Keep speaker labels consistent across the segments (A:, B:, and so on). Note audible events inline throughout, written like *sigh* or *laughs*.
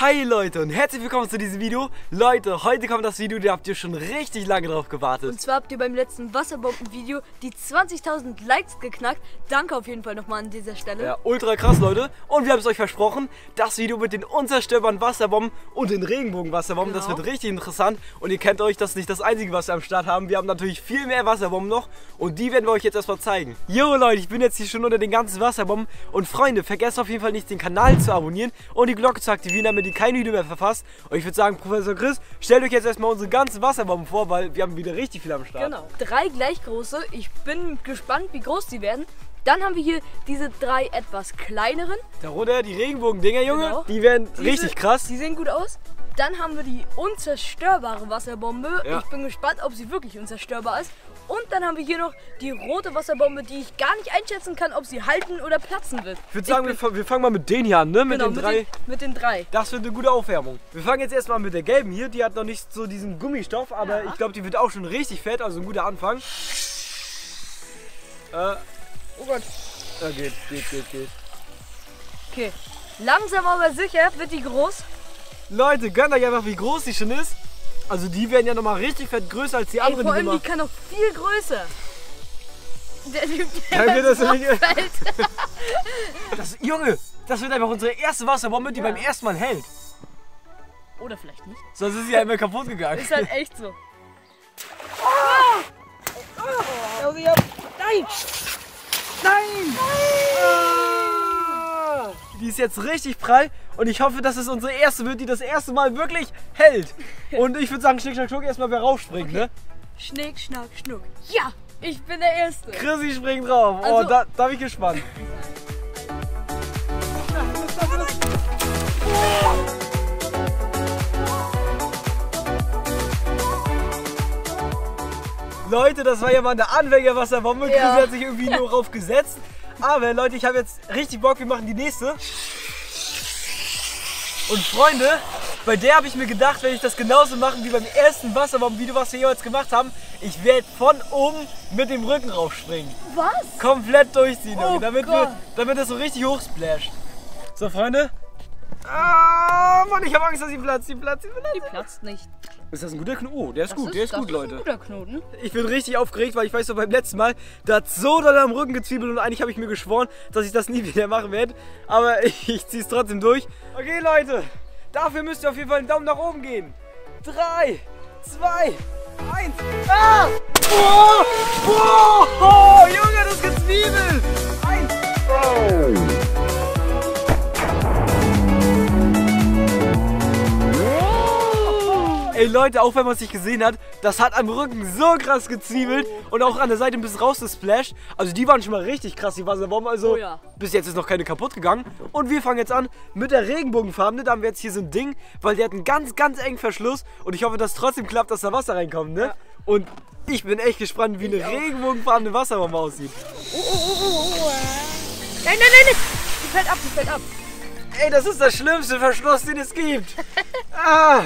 A: Hi Leute und herzlich willkommen zu diesem Video. Leute, heute kommt das Video, da habt ihr schon richtig lange drauf gewartet.
B: Und zwar habt ihr beim letzten Wasserbomben-Video die 20.000 Likes geknackt. Danke auf jeden Fall nochmal an dieser Stelle.
A: Ja, ultra krass Leute. Und wir haben es euch versprochen, das Video mit den unzerstörbaren Wasserbomben und den Regenbogen-Wasserbomben, das
B: Genau.
A: wird richtig interessant. Und ihr kennt euch, das ist nicht das einzige, was wir am Start haben. Wir haben natürlich viel mehr Wasserbomben noch und die werden wir euch jetzt erstmal zeigen. Jo Leute, ich bin jetzt hier schon unter den ganzen Wasserbomben. Und Freunde, vergesst auf jeden Fall nicht, den Kanal zu abonnieren und die Glocke zu aktivieren, damit ihr kein Video mehr verpasst. Und ich würde sagen, Professor Chris, stellt euch jetzt erstmal unsere ganzen Wasserbomben vor, weil wir haben wieder richtig viel am Start.
B: Genau. Drei gleich große. Ich bin gespannt, wie groß die werden. Dann haben wir hier diese drei etwas kleineren.
A: Darunter die Regenbogen-Dinger, Junge.
B: Genau.
A: Die werden
B: Diese-
A: richtig krass.
B: Die sehen gut aus. Dann haben wir die unzerstörbare Wasserbombe.
A: Ja.
B: Ich bin gespannt, ob sie wirklich unzerstörbar ist. Und dann haben wir hier noch die rote Wasserbombe, die ich gar nicht einschätzen kann, ob sie halten oder platzen wird.
A: Ich würde sagen, wir,
B: bin-
A: fa- wir fangen mal mit denen hier an, ne? Mit
B: genau,
A: den
B: mit
A: drei.
B: Den, mit den drei.
A: Das wird eine gute Aufwärmung. Wir fangen jetzt erstmal mit der gelben hier. Die hat noch nicht so diesen Gummistoff, aber
B: Ja.
A: ich glaube, die wird auch schon richtig fett. Also ein guter Anfang. Äh,
B: Oh Gott.
A: ja, geht, geht, geht, geht.
B: Okay. Langsam aber sicher wird die groß.
A: Leute, gönnt euch einfach, wie groß die schon ist. Also die werden ja nochmal richtig fett größer als die
B: Ey,
A: anderen.
B: vor
A: die
B: allem,
A: wir
B: die kann noch viel größer. Der der
A: Ja, wird das *laughs* das, Junge, das wird einfach unsere erste Wasserbombe, die
B: Ja.
A: beim ersten Mal hält.
B: Oder vielleicht nicht.
A: Sonst ist sie ja immer kaputt gegangen.
B: Ist halt echt so. *laughs*
A: Nein! Nein! Ist jetzt richtig prall und ich hoffe, dass es unsere erste wird, die das erste Mal wirklich hält. Und ich würde sagen, Schnick, Schnack, Schnuck, erstmal wer raufspringt, ne?
B: Schnick, schnack, schnuck. Ja, ich bin der Erste.
A: Chrissy springt drauf. Oh,
B: Also-
A: da, da bin ich gespannt. Leute, das war ja mal eine Anfängerwasserbombe.
B: Ja.
A: Chrissy hat sich irgendwie nur *laughs* drauf gesetzt. Aber Leute, ich habe jetzt richtig Bock, wir machen die nächste. Und Freunde, bei der habe ich mir gedacht, wenn ich das genauso machen wie beim ersten Wasserbomben-Video, was wir jeweils gemacht haben, ich werde von oben mit dem Rücken raufspringen.
B: Was?
A: Komplett durchziehen,
B: Oh
A: damit, wir, damit das so richtig hochsplasht. So, Freunde. Ah, Mann, ich habe Angst, dass sie platzt, die platzt, die platzt.
B: Die platzt nicht.
A: Ist das ein guter Knoten? Oh, der ist
B: Das
A: gut, der ist
B: das
A: gut,
B: Ein
A: Leute.
B: guter Knoten.
A: Ich bin richtig aufgeregt, weil ich weiß noch beim letzten Mal, da hat so doll am Rücken gezwiebelt und eigentlich habe ich mir geschworen, dass ich das nie *laughs* wieder machen werde. Aber *laughs* ich, ziehe es trotzdem durch. Okay, Leute, dafür müsst ihr auf jeden Fall einen Daumen nach oben geben. Drei, zwei, eins. Ah! Oh! Oh! oh Junge, das ist gezwiebelt! Ey Leute, auch wenn man es nicht gesehen hat, das hat am Rücken so krass gezwiebelt und auch an der Seite ein bisschen rausgesplasht. Also die waren schon mal richtig krass, die Wasserbomben. Also
B: Oh ja.
A: bis jetzt ist noch keine kaputt gegangen. Und wir fangen jetzt an mit der Regenbogenfarbe. Da haben wir jetzt hier so ein Ding, weil der hat einen ganz, ganz engen Verschluss. Und ich hoffe, dass trotzdem klappt, dass da Wasser reinkommt, ne? Und ich bin echt gespannt, wie eine regenbogenfarbene Wasserbombe aussieht.
B: Nein, nein, nein, nein. Die fällt ab, die fällt ab.
A: Ey, das ist der schlimmste Verschluss, den es gibt. *laughs* ah.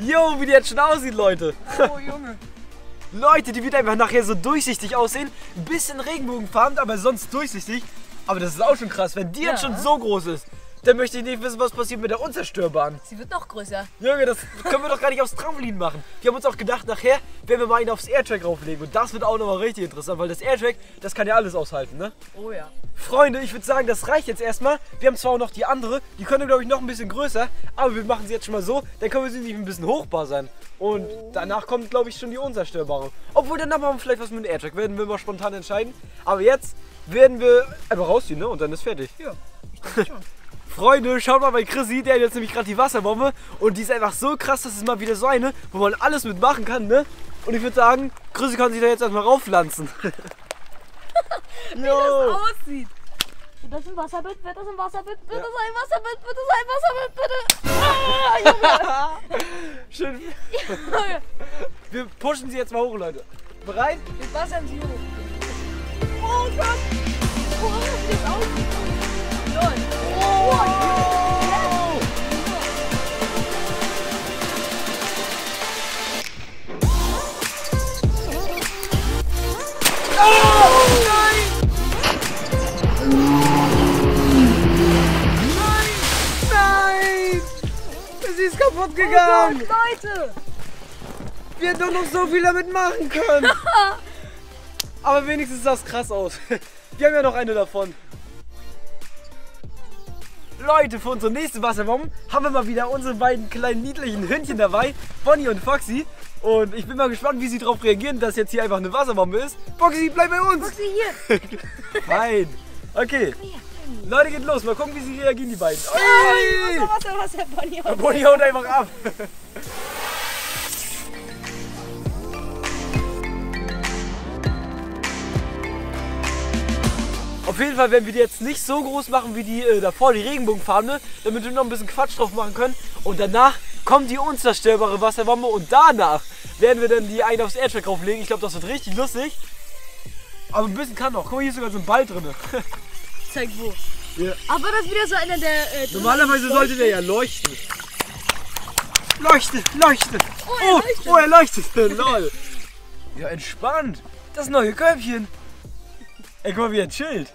A: Jo, wie die jetzt schon aussieht, Leute.
B: Oh, Junge. *laughs*
A: Leute, die wird einfach nachher so durchsichtig aussehen. Ein bisschen regenbogenfarben, aber sonst durchsichtig. Aber das ist auch schon krass, wenn die jetzt
B: Ja.
A: schon so groß ist. Dann möchte ich nicht wissen, was passiert mit der Unzerstörbaren.
B: Sie wird noch größer.
A: Junge, das können wir doch gar nicht aufs Trampolin machen. Wir haben uns auch gedacht, nachher werden wir mal ihn aufs Airtrack rauflegen. Und das wird auch nochmal richtig interessant, weil das Airtrack, das kann ja alles aushalten, ne?
B: Oh ja.
A: Freunde, ich würde sagen, das reicht jetzt erstmal. Wir haben zwar auch noch die andere, die könnte, glaube ich, noch ein bisschen größer, aber wir machen sie jetzt schon mal so, dann können wir sie nicht ein bisschen hochbar sein. Und danach kommt, glaube ich, schon die unzerstörbare. Obwohl, dann machen wir vielleicht was mit dem Airtrack, werden wir mal spontan entscheiden. Aber jetzt werden wir einfach rausziehen, ne? Und dann ist fertig.
B: Ja, ich denke schon. *laughs*
A: Freunde, schaut mal bei Chrissy, der hat jetzt nämlich gerade die Wasserbombe und die ist einfach so krass, dass es mal wieder so eine, wo man alles mitmachen kann, ne? Und ich würde sagen, Chrissy kann sich da jetzt erstmal raufpflanzen. *laughs*
B: Wie das aussieht. Wird das ein Wasserbild? Wird das ein Wasserbild? Wird das ein Wasserbild? Wird das ein Wasserbild? Bitte. Ah, *laughs*
A: Schön.
B: Junge. *laughs*
A: Wir pushen sie jetzt mal hoch, Leute. Bereit?
B: Mit Wasser im Sie hoch. Oh Gott. Oh, wie das aussieht. Oh,
A: sie ist kaputt
B: Oh
A: gegangen.
B: Gott, Leute!
A: Wir hätten doch noch so viel damit machen können. *laughs* Aber wenigstens sah es krass aus. *laughs* Wir haben ja noch eine davon. Leute, für unsere nächste Wasserbombe haben wir mal wieder unsere beiden kleinen niedlichen Hündchen dabei, Bonnie und Foxy. Und ich bin mal gespannt, wie sie darauf reagieren, dass jetzt hier einfach eine Wasserbombe ist. Foxy, bleib bei uns!
B: Foxy, hier! *laughs*
A: Nein. Okay, Leute, geht los. Mal gucken, wie sie reagieren, die beiden.
B: Ui! Wasser, Wasser, Wasser, Bonnie.
A: Bonnie haut einfach ab. Auf jeden Fall werden wir die jetzt nicht so groß machen wie die äh, davor, die Regenbogenfarbene, damit wir noch ein bisschen Quatsch drauf machen können. Und danach kommt die unzerstörbare Wasserbombe und danach werden wir dann die eine aufs Airtrack drauflegen. Ich glaube, das wird richtig lustig. Aber ein bisschen kann noch. Guck mal, hier ist sogar so ein Ball drin. *laughs*
B: Zeig wo.
A: Ja.
B: Aber das ist wieder so einer der. Äh,
A: Normalerweise sollte der ja leuchten. Leuchtet, leuchtet.
B: Oh, er
A: Oh,
B: leuchtet.
A: oh, er leuchtet. *laughs* Lol. Ja, entspannt. Das neue Körbchen. Ey, guck mal, wie er chillt.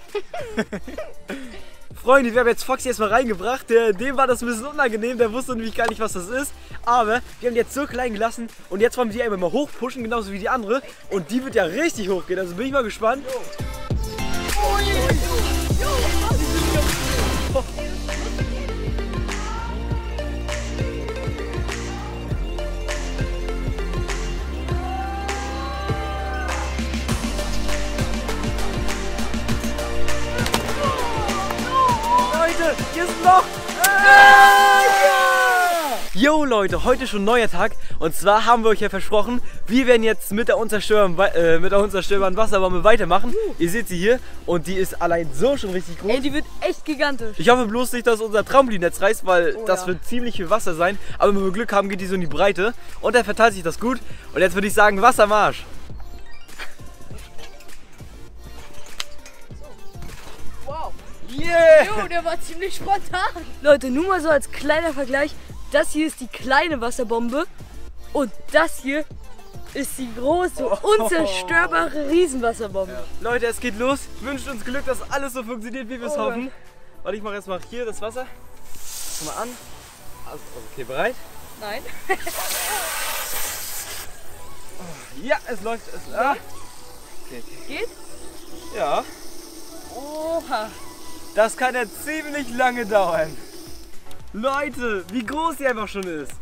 A: Freunde, wir haben jetzt Foxy erstmal reingebracht. Der, dem war das ein bisschen unangenehm. Der wusste nämlich gar nicht, was das ist. Aber wir haben die jetzt so klein gelassen. Und jetzt wollen wir die einfach mal hochpushen, genauso wie die andere. Und die wird ja richtig hochgehen. Also bin ich mal gespannt. Leute, hier ist ein Loch. Yo Leute, heute schon neuer Tag und zwar haben wir euch ja versprochen, wir werden jetzt mit der unzerstörbaren, äh, mit der unzerstörbaren Wasserbombe weitermachen. Ihr seht sie hier und die ist allein so schon richtig groß.
B: Ey, die wird echt gigantisch.
A: Ich hoffe bloß nicht, dass unser Trampolinnetz reißt, weil
B: Oh
A: das
B: ja.
A: wird ziemlich viel Wasser sein. Aber wenn wir Glück haben, geht die so in die Breite und dann verteilt sich das gut. Und jetzt würde ich sagen, Wassermarsch. Yeah!
B: Jo, der war ziemlich spontan. Leute, nur mal so als kleiner Vergleich. Das hier ist die kleine Wasserbombe. Und das hier ist die große, unzerstörbare Riesenwasserbombe.
A: Leute, es geht los. Wünscht uns Glück, dass alles so funktioniert, wie wir es
B: Oh
A: hoffen. Warte, ich mache jetzt mal hier das Wasser. Schon mal an. Also, okay, bereit?
B: Nein. *laughs*
A: Ja, es läuft. Es, ah. okay, okay.
B: Geht?
A: Ja,
B: Oha.
A: Das kann ja ziemlich lange dauern. Leute, wie groß die einfach schon ist.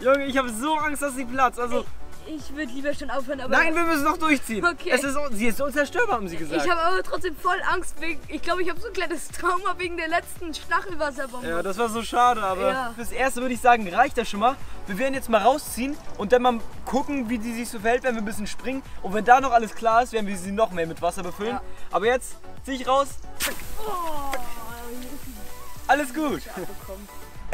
A: Junge, ich habe so Angst, dass sie platzt. Also,
B: Ich würde lieber schon aufhören, aber.
A: nein, wir müssen noch durchziehen.
B: Okay.
A: Es ist, sie ist unzerstörbar, haben sie gesagt.
B: Ich habe aber trotzdem voll Angst wegen. Ich glaube, ich habe so ein kleines Trauma wegen der letzten Stachelwasserbombe.
A: Ja, das war so schade, aber
B: Ja.
A: fürs Erste würde ich sagen, reicht das schon mal. Wir werden jetzt mal rausziehen und dann mal gucken, wie die sich so verhält, wenn wir ein bisschen springen. Und wenn da noch alles klar ist, werden wir sie noch mehr mit Wasser befüllen.
B: Ja.
A: Aber jetzt ziehe ich raus.
B: Oh,
A: Alles gut.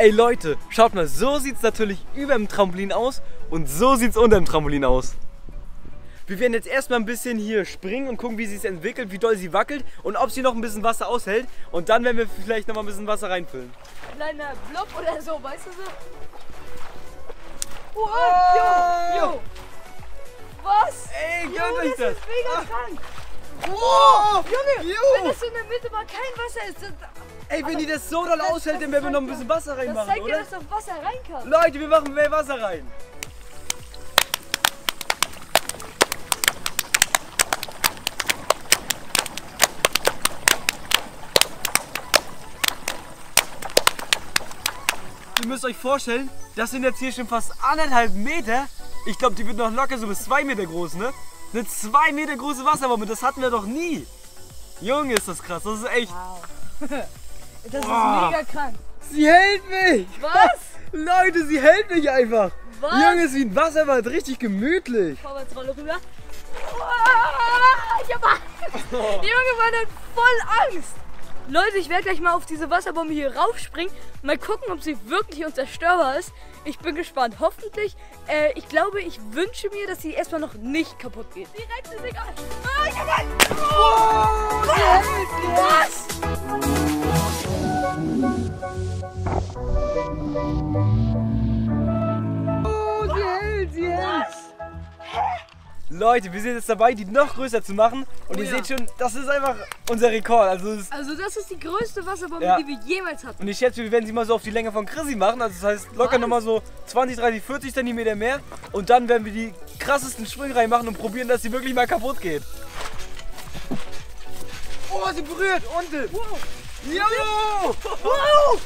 A: Ey Leute, schaut mal, so sieht es natürlich über dem Trampolin aus und so sieht es unter dem Trampolin aus. Wir werden jetzt erstmal ein bisschen hier springen und gucken, wie sie es entwickelt, wie doll sie wackelt und ob sie noch ein bisschen Wasser aushält. Und dann werden wir vielleicht noch mal ein bisschen Wasser reinfüllen.
B: Kleiner Block oder so, weißt du so? Oh! jo, jo. Was?
A: Ey, gönnt euch
B: das
A: das!
B: ist mega krank.
A: Oh,
B: Junge,
A: Jo.
B: wenn das so in der Mitte mal kein Wasser ist, das,
A: Ey, wenn die das so doll
B: das-
A: aushält,
B: das
A: dann werden wir noch ein bisschen Wasser
B: das
A: reinmachen,
B: zeigt
A: oder?
B: ja, dass da Wasser rein kann.
A: Leute, wir machen mehr Wasser rein. Ihr müsst euch vorstellen, das sind jetzt hier schon fast anderthalb Meter. Ich glaube, die wird noch locker so bis zwei Meter groß, ne? Eine zwei Meter große Wasserbombe, das hatten wir doch nie. Junge, ist das krass, das ist echt. *laughs*
B: Das
A: Boah.
B: ist mega krank.
A: Sie hält mich!
B: Was? *laughs*
A: Leute, sie hält mich einfach!
B: Was?
A: Junge, ist wie ein Wasserbad, richtig gemütlich.
B: Vorwärtsrolle rüber. Uah, Ich hab Angst. *laughs* Die Junge war dann voll Angst. Leute, ich werde gleich mal auf diese Wasserbombe hier raufspringen. Mal gucken, ob sie wirklich unzerstörbar ist. Ich bin gespannt. Hoffentlich. Äh, ich glaube, ich wünsche mir, dass sie erstmal noch nicht kaputt geht. Direkt ist egal. Ah, ich hab Angst.
A: Oh.
B: Was?
A: Oh, sie hält, sie hält.
B: Was?
A: Leute, wir sind jetzt dabei, die noch größer zu machen. Und
B: Oh
A: ihr
B: ja.
A: seht schon, das ist einfach unser Rekord. Also es ist,
B: Also das ist die größte Wasserbombe,
A: Ja.
B: die wir jemals hatten.
A: und ich schätze, wir werden sie mal so auf die Länge von Chrissy machen. Also das heißt locker nochmal so 20, 30, 40 Zentimeter mehr. Und dann werden wir die krassesten Sprünge reinmachen und probieren, dass sie wirklich mal kaputt geht. Oh, sie berührt unten.
B: Wow.
A: Jo!
B: Wow!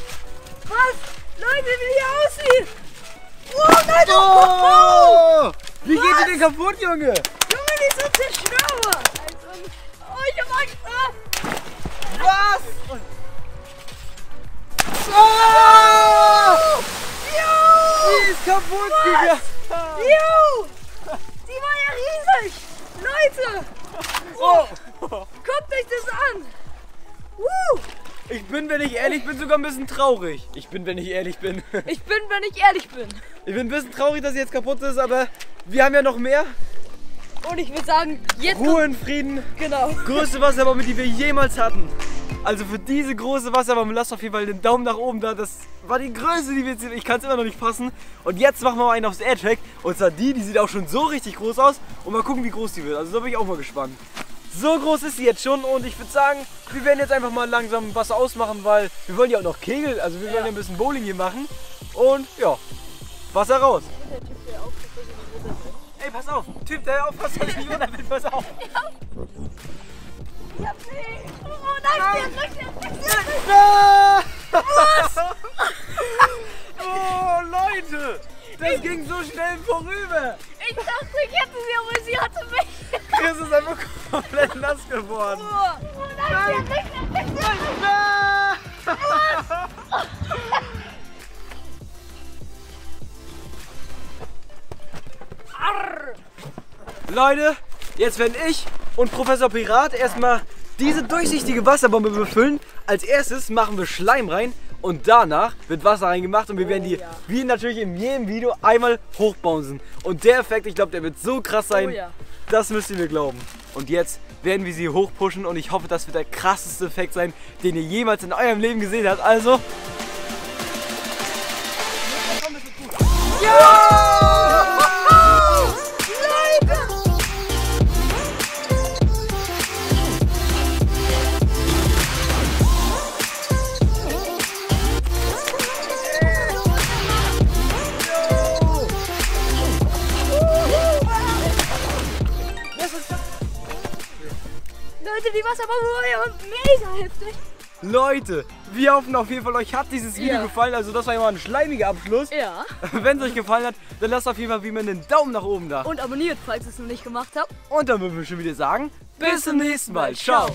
B: Was? Leute, wie die aussieht! Wow, nein!
A: Oh! Wie geht die denn kaputt, Junge?
B: Junge, die ist so! Also, oh, ich hab Angst! Ah.
A: Was? Oh! Die ist kaputt gegangen.
B: Yo! Die war ja riesig! Leute!
A: Oh.
B: Guckt euch das an! Woo!
A: Ich bin, wenn ich ehrlich bin, sogar ein bisschen traurig. Ich bin, wenn ich ehrlich bin.
B: Ich bin, wenn ich ehrlich bin.
A: Ich bin ein bisschen traurig, dass sie jetzt kaputt ist, aber wir haben ja noch mehr.
B: Und ich würde sagen, jetzt.
A: Ruhe in Frieden.
B: Genau.
A: Größte Wasserbombe, die wir jemals hatten. Also für diese große Wasserbombe lasst auf jeden Fall den Daumen nach oben da. Das war die Größe, die wir jetzt. Ich kann es immer noch nicht fassen. Und jetzt machen wir mal einen aufs Aircheck. Und zwar die, die sieht auch schon so richtig groß aus. Und mal gucken, wie groß die wird. Also da bin ich auch mal gespannt. So groß ist sie jetzt schon und ich würde sagen, wir werden jetzt einfach mal langsam Wasser ausmachen, weil wir wollen ja auch noch Kegel, also wir wollen ja ein bisschen Bowling hier machen. Und ja, Wasser raus. Ey, pass auf, Typ, der aufpasst, dass ich nicht runterfällt, pass auf.
B: Oh nein, nein, nein,
A: Ah! oh, Leute! Das ging so schnell vorüber!
B: Ich dachte, ich hätte sie, aber sie hatte mich.
A: Chris ist einfach komplett nass geworden.
B: Oh, nein,
A: Leute, jetzt werden ich und Professor Pirat erstmal diese durchsichtige Wasserbombe befüllen. Als erstes machen wir Schleim rein und danach wird Wasser reingemacht und wir werden die,
B: ja.
A: wie natürlich in jedem Video, einmal hochbouncen. Und der Effekt, ich glaube, der wird so krass sein,
B: Oh ja.
A: das müsst ihr mir glauben. Und jetzt werden wir sie hochpushen und ich hoffe, das wird der krasseste Effekt sein, den ihr jemals in eurem Leben gesehen habt. Also.
B: Leute, die Wasserbombe war ja mega heftig.
A: Leute, wir hoffen auf jeden Fall, euch hat dieses Video
B: Ja.
A: gefallen. Also das war mal ein schleimiger Abschluss.
B: Ja. *laughs*
A: Wenn es euch gefallen hat, dann lasst auf jeden Fall wie immer einen Daumen nach oben da.
B: Und abonniert, falls ihr es noch nicht gemacht habt.
A: Und dann würden wir schon wieder sagen, bis zum nächsten Mal. Ciao.